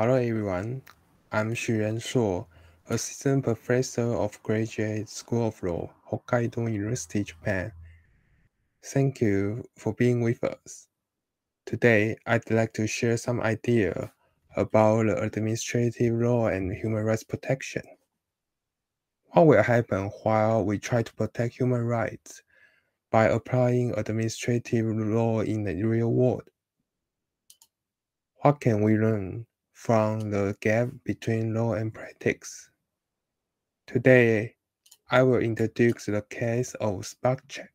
Hello everyone, I'm Hsu Jen-Shuo, Assistant Professor of Graduate School of Law, Hokkaido University, Japan. Thank you for being with us. Today, I'd like to share some idea about administrative law and human rights protection. What will happen while we try to protect human rights by applying administrative law in the real world? What can we learn from the gap between law and practice? Today, I will introduce the case of spot check.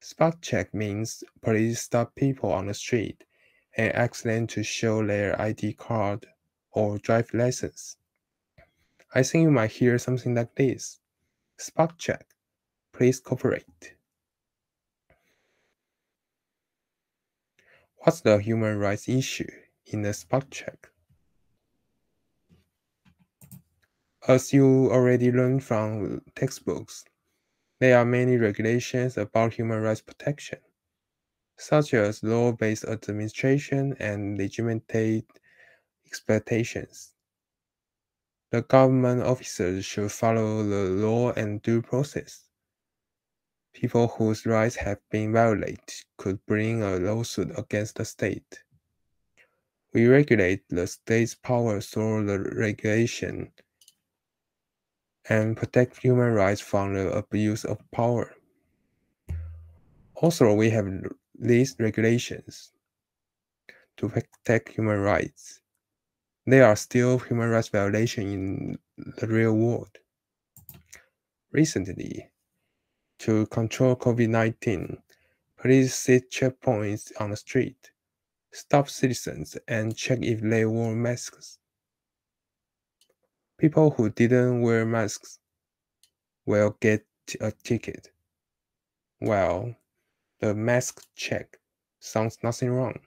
Spot check means police stop people on the street and ask them to show their ID card or drive license. I think you might hear something like this. Spot check. Please cooperate. What's the human rights issue in a spot check? As you already learned from textbooks, there are many regulations about human rights protection, such as law-based administration and legitimate expectations. The government officers should follow the law and due process. People whose rights have been violated could bring a lawsuit against the state. We regulate the state's power through the regulation and protect human rights from the abuse of power. Also, we have these regulations to protect human rights. There are still human rights violations in the real world. Recently, to control COVID 19, police set checkpoints on the street, stop citizens, and check if they wore masks. People who didn't wear masks will get a ticket. Well, the mask check sounds nothing wrong.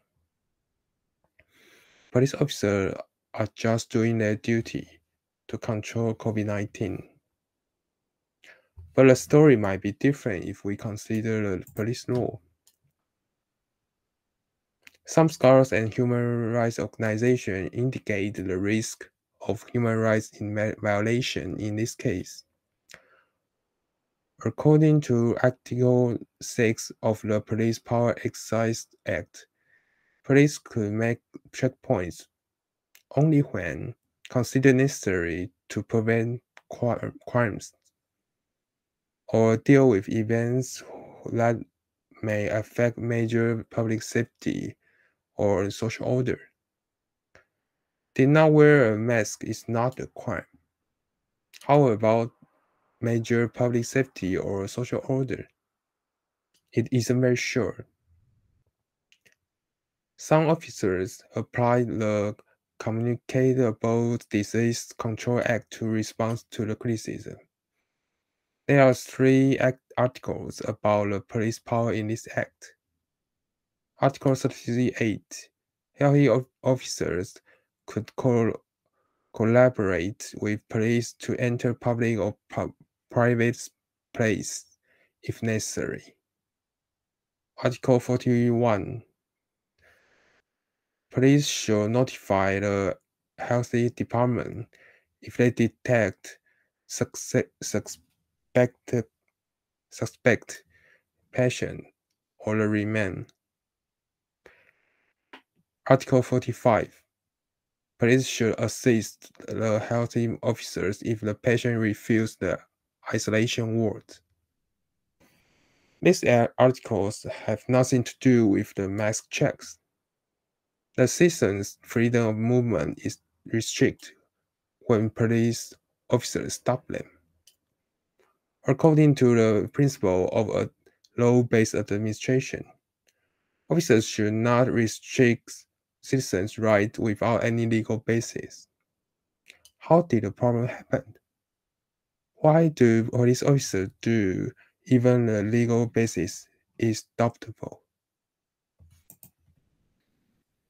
Police officers are just doing their duty to control COVID 19. But the story might be different if we consider the police law. Some scholars and human rights organizations indicate the risk of human rights violation in this case. According to Article 6 of the Police Power Exercise Act, police could make checkpoints only when considered necessary to prevent crimes or deal with events that may affect major public safety or social order. Did not wear a mask is not a crime. How about major public safety or social order? It isn't very sure. Some officers applied the Communicable Disease Control Act to respond to the criticism. There are three articles about the police power in this act. Article 38 Healthy officers could co collaborate with police to enter public or private place if necessary. Article 41 Police should notify the health department if they detect suspected suspect patient or remain. Article 45 Police should assist the healthy officers if the patient refuses the isolation ward. These articles have nothing to do with the mask checks. The citizens' freedom of movement is restricted when police officers stop them. According to the principle of a law-based administration, officers should not restrict citizens' rights without any legal basis. How did the problem happen? Why do police officers do even the legal basis is doubtful?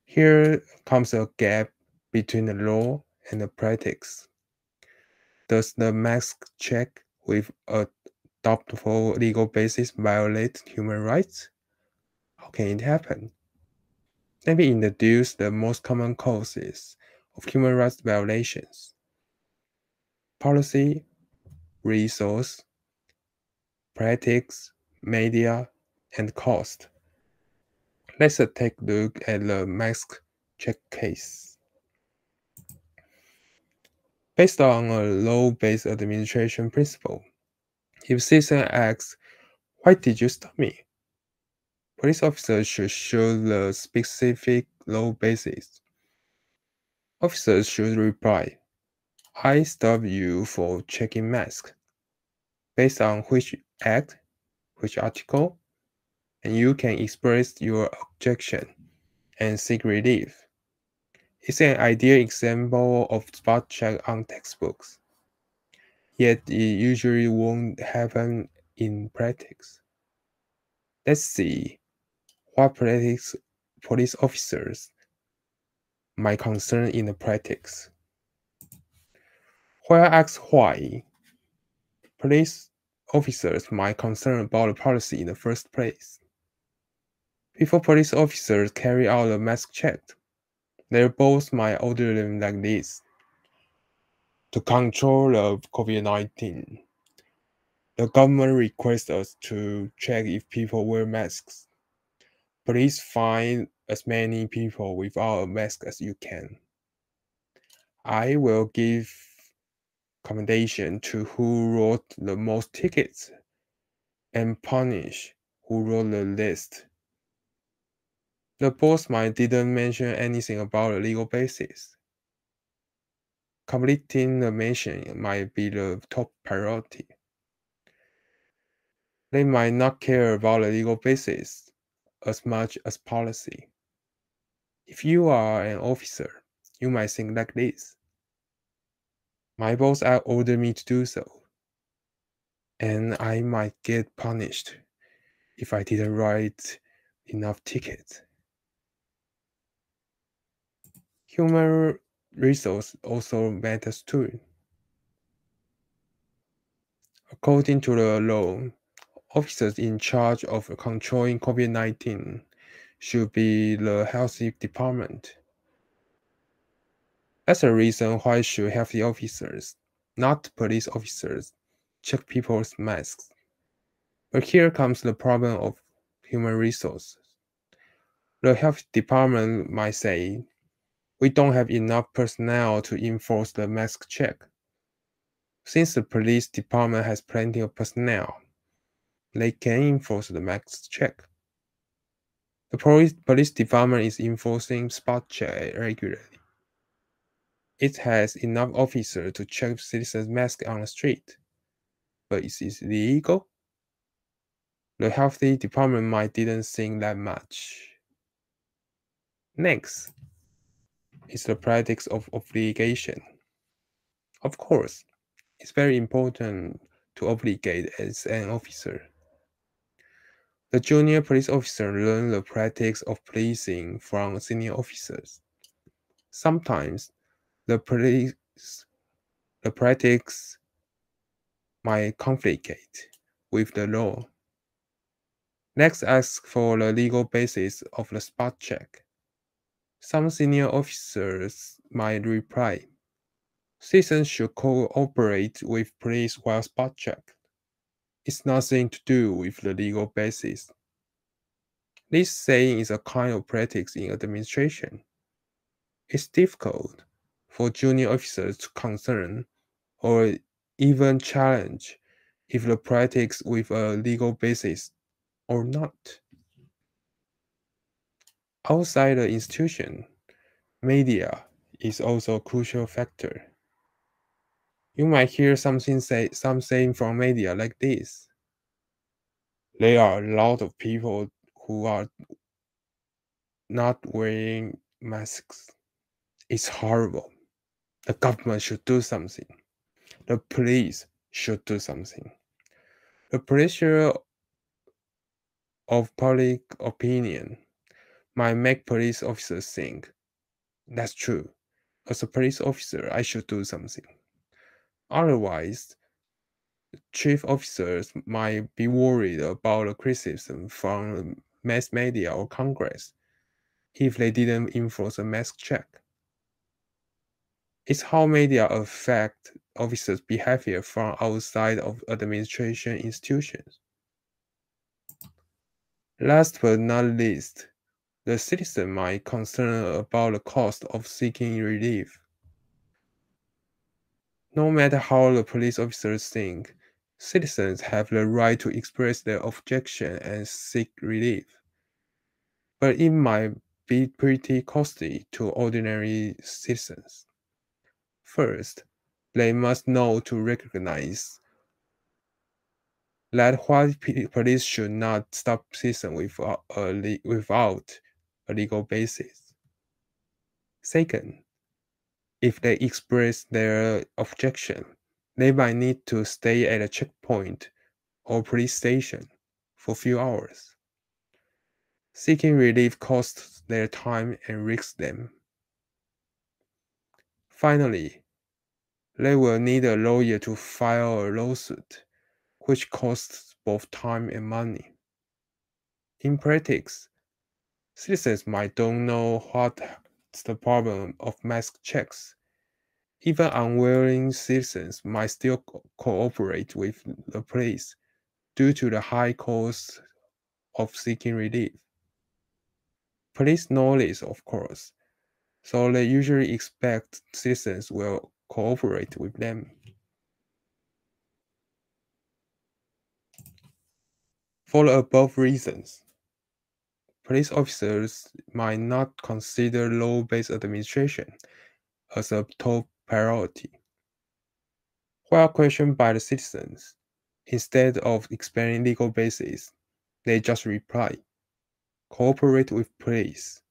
Here comes a gap between the law and the practice. Does the mask check with a doubtful legal basis violate human rights? How can it happen? Let me introduce the most common causes of human rights violations. Policy, resource, practice, media, and cost. Let's uh, take a look at the mask check case. Based on a law-based administration principle, if citizen asks, why did you stop me? Police officers should show the specific law basis. Officers should reply, I stop you for checking mask, based on which act, which article, and you can express your objection and seek relief. It's an ideal example of spot check on textbooks, yet it usually won't happen in practice. Let's see what police, police officers might concern in the practice. When asked why, police officers might concern about the policy in the first place. Before police officers carry out a mask check, their boss might order them like this. To control the COVID-19, the government requests us to check if people wear masks. Please find as many people without a mask as you can. I will give commendation to who wrote the most tickets and punish who wrote the list. The boss might didn't mention anything about the legal basis. Completing the mission might be the top priority. They might not care about the legal basis as much as policy. If you are an officer, you might think like this. My boss ordered me to do so, and I might get punished if I didn't write enough tickets. Human resource also matters too. According to the law, officers in charge of controlling COVID 19 should be the health department. That's the reason why should healthy officers, not police officers, check people's masks. But here comes the problem of human resources. The health department might say, we don't have enough personnel to enforce the mask check. Since the police department has plenty of personnel, they can enforce the mask check. The police, police department is enforcing spot check regularly. It has enough officers to check citizens' masks on the street. But is it illegal? The healthy department might didn't think that much. Next is the practice of obligation. Of course, it's very important to obligate as an officer. The junior police officer learn the practice of policing from senior officers. Sometimes the police the practice might conflict with the law. Next ask for the legal basis of the spot check. Some senior officers might reply, citizens should cooperate with police while spot check. It's nothing to do with the legal basis. This saying is a kind of practice in administration. It's difficult for junior officers to concern or even challenge if the practice with a legal basis or not. Outside the institution, media is also a crucial factor. You might hear something say something from media like this. There are a lot of people who are not wearing masks. It's horrible. The government should do something. The police should do something. The pressure of public opinion might make police officers think that's true. As a police officer, I should do something. Otherwise, chief officers might be worried about the criticism from mass media or Congress if they didn't enforce a mask check. It's how media affect officers' behavior from outside of administration institutions. Last but not least, the citizen might concern about the cost of seeking relief. No matter how the police officers think, citizens have the right to express their objection and seek relief. But it might be pretty costly to ordinary citizens. First, they must know to recognize that while police should not stop citizens without a, without a legal basis. Second, if they express their objection, they might need to stay at a checkpoint or police station for a few hours. Seeking relief costs their time and risks them. Finally, they will need a lawyer to file a lawsuit, which costs both time and money. In practice, citizens might don't know what's the problem of mask checks. Even unwilling citizens might still co cooperate with the police due to the high cost of seeking relief. Police know this, of course, so they usually expect citizens will cooperate with them. For the above reasons, police officers might not consider law-based administration as a top priority. While questioned by the citizens, instead of explaining legal basis, they just reply, cooperate with police,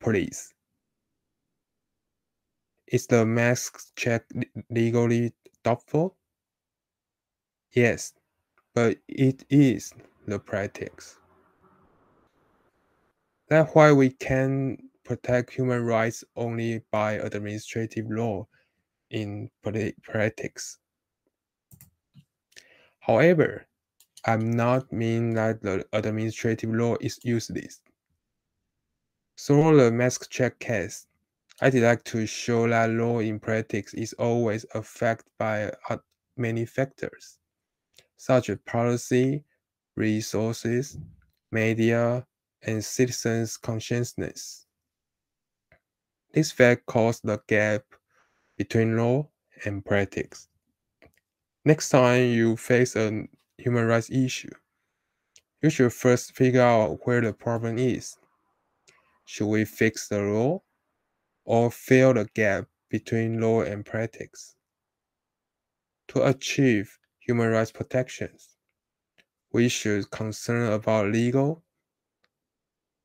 police. Is the mask check legally doubtful? Yes, but it is the practice. That's why we can protect human rights only by administrative law in politics. However, I'm not mean that the administrative law is useless. Through the mask check case, I'd like to show that law in practice is always affected by many factors, such as policy, resources, media, and citizens' consciousness. This fact caused the gap between law and practice. Next time you face a human rights issue, you should first figure out where the problem is. Should we fix the law or fill the gap between law and practice. To achieve human rights protections, we should concern about legal,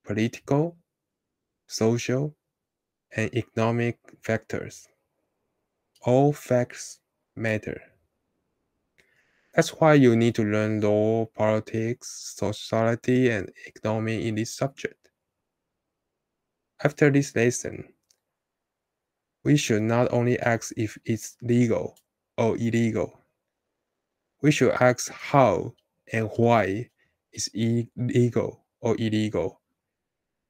political, social, and economic factors. All facts matter. That's why you need to learn law, politics, society, and economy in this subject. After this lesson, we should not only ask if it's legal or illegal. We should ask how and why it's illegal or illegal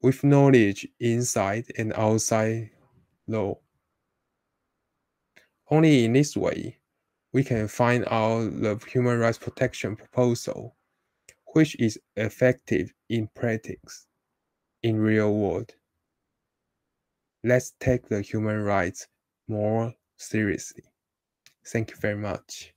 with knowledge inside and outside law. Only in this way, we can find out the human rights protection proposal, which is effective in practice, in real world let's take the human rights more seriously. Thank you very much.